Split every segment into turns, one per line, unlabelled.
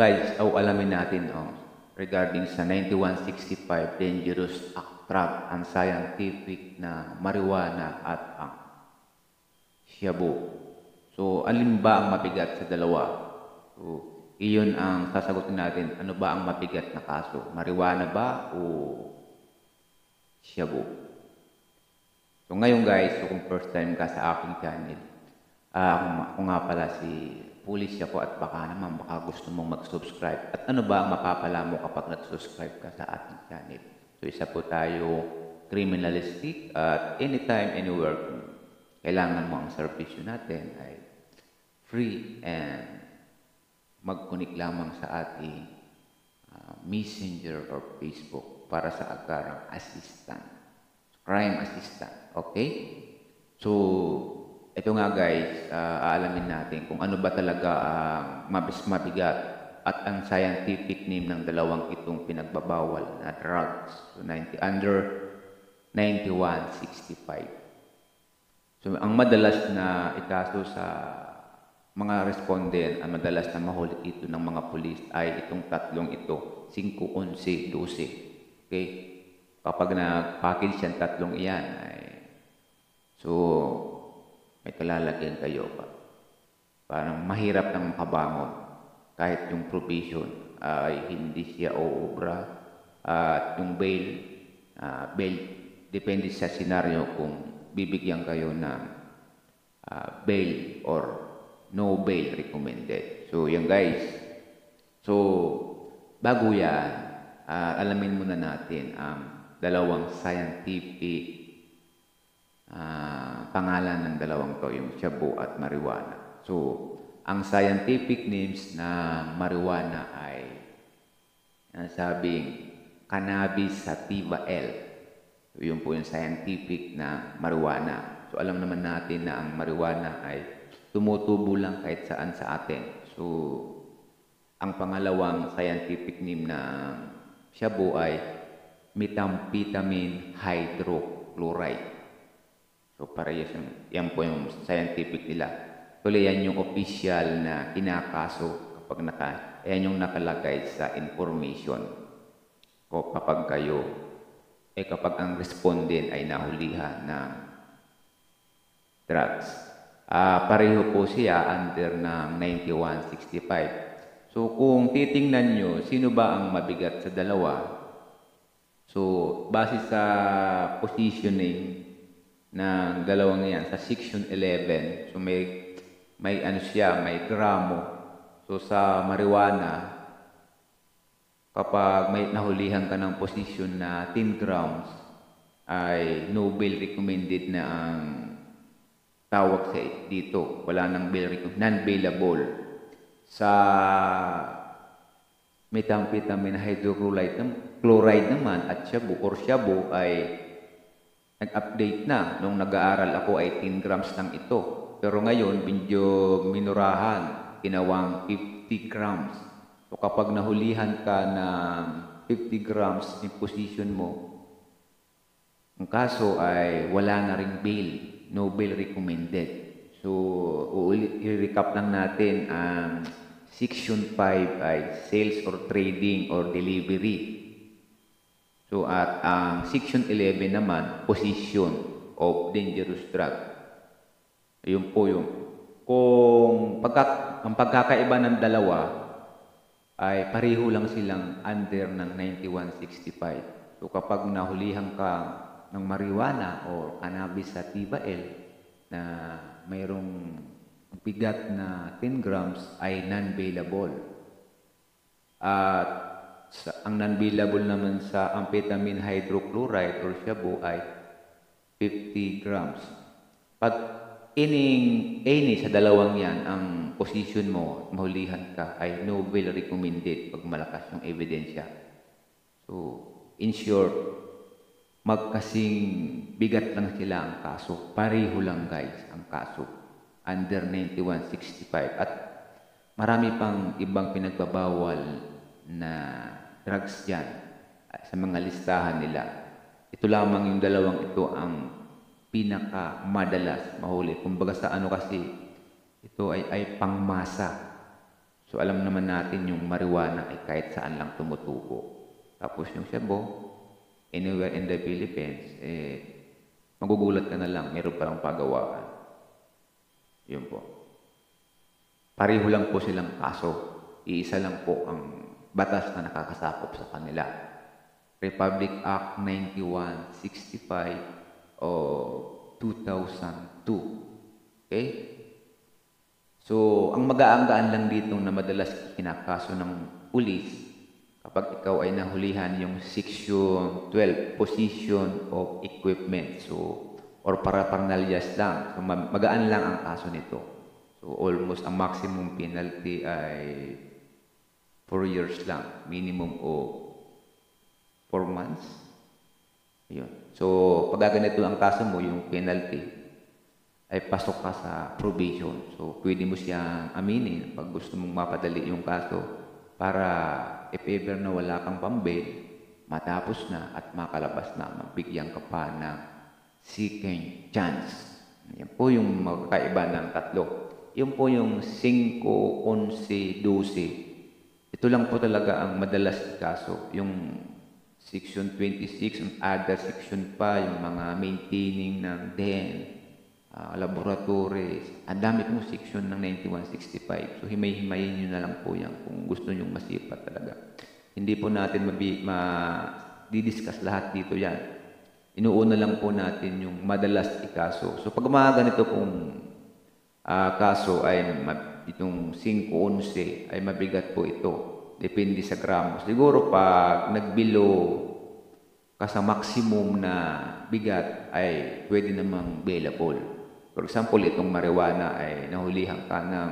guys, oh, alamin natin oh, regarding sa 9165 dangerous act drug, ang scientific na marijuana at ang shabu. So, alin ba ang mabigat sa dalawa? So, iyon ang sasagutin natin. Ano ba ang mabigat na kaso? Marijuana ba o shabu? So, ngayon guys, so kung first time ka sa aking channel, ah ako, ako nga pala si Pulis ako at baka naman baka gusto mong mag-subscribe. At ano ba ang mapapala mo kapag nag-subscribe ka sa ating channel? So, isa po tayo criminalistic at anytime, anywhere, kailangan mo ang servisyo natin ay free and mag-connect lamang sa ating ah, messenger or Facebook para sa agarang assistant. Crime assistant. Okay? So, ito nga guys, ah, aalamin natin kung ano ba talaga ang mabis mabigat at ang scientific name ng dalawang itong pinagbabawal na drugs. So, 90, under 9165. So, ang madalas na ikaso sa mga respondent, ang madalas na mahuli ito ng mga pulis ay itong tatlong ito, 5, 11, 12. Okay? Kapag nag-package yan, tatlong iyan, ay, so, may kalalagyan kayo pa. Parang mahirap nang makabangon kahit yung provision ay hindi siya uubra at yung bail, ah, bail depende sa senaryo kung bibigyan kayo ng ah, bail or no bail recommended. So, yan guys. So, bago yan, ah, alamin muna natin ang dalawang scientific ah, pangalan ng dalawang to, yung shabu at marijuana. So, ang scientific names na marijuana ay sabing cannabis sativa L. So, yun po yung scientific na marijuana. So, alam naman natin na ang marijuana ay tumutubo lang kahit saan sa atin. So, ang pangalawang scientific name na shabu ay methamphetamine hydrochloride. So, parehas yung, yan po yung scientific nila. Tuloy yan yung official na kinakaso kapag naka, yan yung nakalagay sa information. O kapag kayo, eh kapag ang respondent ay nahulihan ng drugs. Ah, pareho po siya under ng 9165. So, kung titingnan nyo, sino ba ang mabigat sa dalawa? So, base sa positioning ng dalawang yan, sa section 11, so may, may ano siya, may gramo. So, sa marijuana, kapag may nahulihan ka ng position na 10 grams, ay no bail recommended na ang tawag sa dito. Wala nang bail non-bailable. Sa methamphetamine hydrochloride chloride naman at shabu or shabu ay nag-update na. Nung nag-aaral ako ay 10 grams lang ito. Pero ngayon, medyo minurahan, ginawang 50 grams. So kapag nahulihan ka ng 50 grams yung position mo, ang kaso ay wala na ring bail, no bail recommended. So, i-recap lang natin ang Section 5 ay sales or trading or delivery. So, at ang Section 11 naman, possession of dangerous drug. Ayun po yung kung pagka, ang pagkakaiba ng dalawa ay pareho lang silang under ng 9165. So kapag nahulihan ka ng marijuana o cannabis sativa L na mayroong bigat na 10 grams ay non-bailable. At sa, ang non-bailable naman sa amphetamine hydrochloride or shabu ay 50 grams. Pag ining any sa dalawang yan ang position mo, mahulihan ka, ay no bail recommended pag malakas yung ebidensya. So, in short, magkasing bigat lang sila ang kaso. Pareho lang guys ang kaso. Under 9165. At marami pang ibang pinagbabawal na drugs dyan ah, sa mga listahan nila. Ito lamang yung dalawang ito ang pinaka madalas mahuli. Kumbaga sa ano kasi, ito ay, ay pangmasa. So alam naman natin yung marijuana ay kahit saan lang tumutubo. Tapos yung shabu, anywhere in the Philippines, eh, magugulat ka na lang, meron palang pagawaan. Yun po. Pareho lang po silang kaso. Iisa lang po ang batas na nakakasakop sa kanila. Republic Act 9165 o 2002. Okay? So, ang mag-aanggaan lang dito na madalas kinakaso ng pulis kapag ikaw ay nahulihan yung section 12, position of equipment. So, or para parnalyas lang. So, ma- magaan lang ang kaso nito. So, almost ang maximum penalty ay 4 years lang. Minimum o 4 months. Ayun. So, pag ganito ang kaso mo, yung penalty, ay pasok ka sa probation. So, pwede mo siyang aminin pag gusto mong mapadali yung kaso para if ever na wala kang pambail, matapos na at makalabas na, mabigyan ka pa ng second chance. Yan po yung magkaiba ng tatlo. Yun po yung 5, 11, 12. Ito lang po talaga ang madalas kaso. Yung Section 26, ang other section pa, yung mga maintaining ng den, ah, laboratories. Ang dami pong section ng 9165. So, himay-himayin nyo na lang po yan kung gusto nyo masipat talaga. Hindi po natin mabi, ma, didiscuss lahat dito yan. Inuuna lang po natin yung madalas ikaso. So, pag mga ganito pong ah, kaso ay itong 5-11 ay mabigat po ito. Depende sa gramo. Siguro pag nagbilo ka sa maximum na bigat ay pwede namang bailable. For example, itong marijuana ay nahulihan ka ng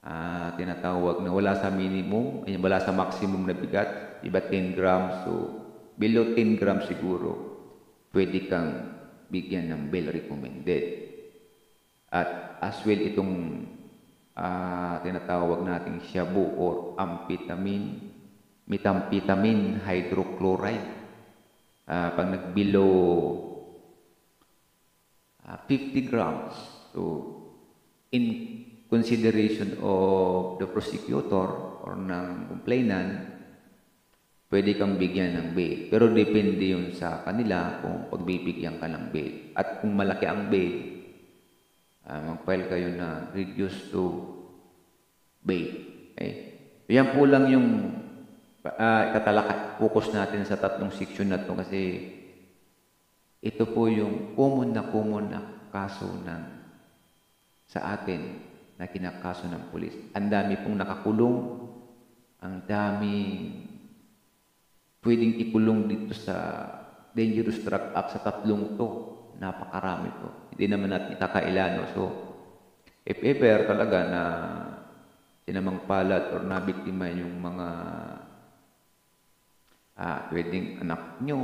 ah, tinatawag na wala sa minimum, ay wala sa maximum na bigat, iba 10 grams. So, below 10 grams siguro, pwede kang bigyan ng bail recommended. At as well itong tinatawag nating shabu or amphetamine, methamphetamine hydrochloride. Ah, pag nag-below ah, 50 grams, so in consideration of the prosecutor or ng complainant, pwede kang bigyan ng bail. Pero depende yun sa kanila kung pagbibigyan ka ng bail. At kung malaki ang bail, uh, mag-file kayo na reduce to bail. Okay? Yan po lang yung uh, tatalaka, focus natin sa tatlong section na to kasi ito po yung common na common na kaso ng sa atin na kinakaso ng pulis. Ang dami pong nakakulong, ang daming pwedeng ikulong dito sa Dangerous Drug Act sa tatlong to. Napakarami to. Hindi naman natin itakailano. So, if ever talaga na sinamang palad or nabiktima yung mga ah, pwedeng anak nyo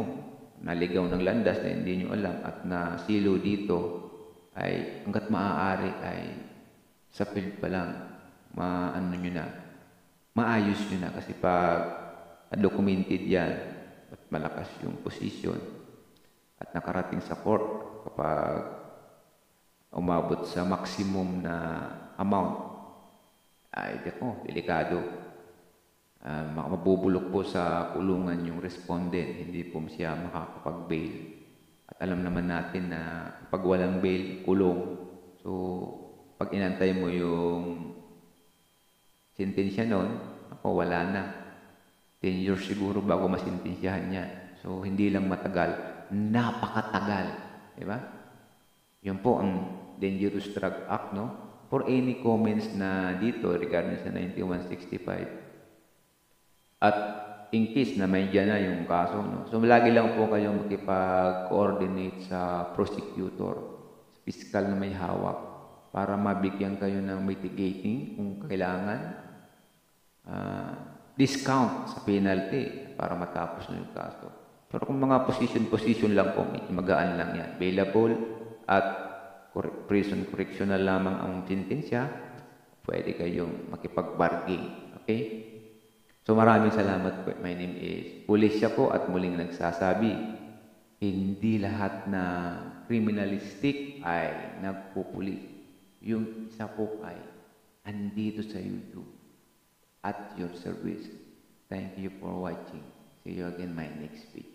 naligaw ng landas na hindi nyo alam at na silo dito ay hanggat maaari ay sa field pa lang maano nyo na maayos nyo na kasi pag documented yan at malakas yung position at nakarating sa court kapag umabot sa maximum na amount ay ko, delikado. Uh, mabubulok po sa kulungan yung respondent, hindi po siya makakapag-bail. At alam naman natin na pag walang bail, kulong. So, pag inantay mo yung sentensya nun, ako wala na. 10 years siguro bago masintensyahan niya. So, hindi lang matagal, napakatagal. Di ba? Yun po ang Dangerous Drug Act, no? For any comments na dito regarding sa 9165. At in case na may dyan na yung kaso, no? So, lagi lang po kayo makipag-coordinate sa prosecutor, sa fiscal na may hawak, para mabigyan kayo ng mitigating kung kailangan. Uh, discount sa penalty para matapos na yung kaso. Pero kung mga position-position lang po, magaan lang yan. Bailable at prison correctional lamang ang sentensya, pwede kayong makipag-bargain. Okay? So maraming salamat po. My name is Pulisya po at muling nagsasabi, hindi lahat na criminalistic ay nagpupulis. Yung isa po ay andito sa YouTube. at your service. Thank you for watching. See you again my next video.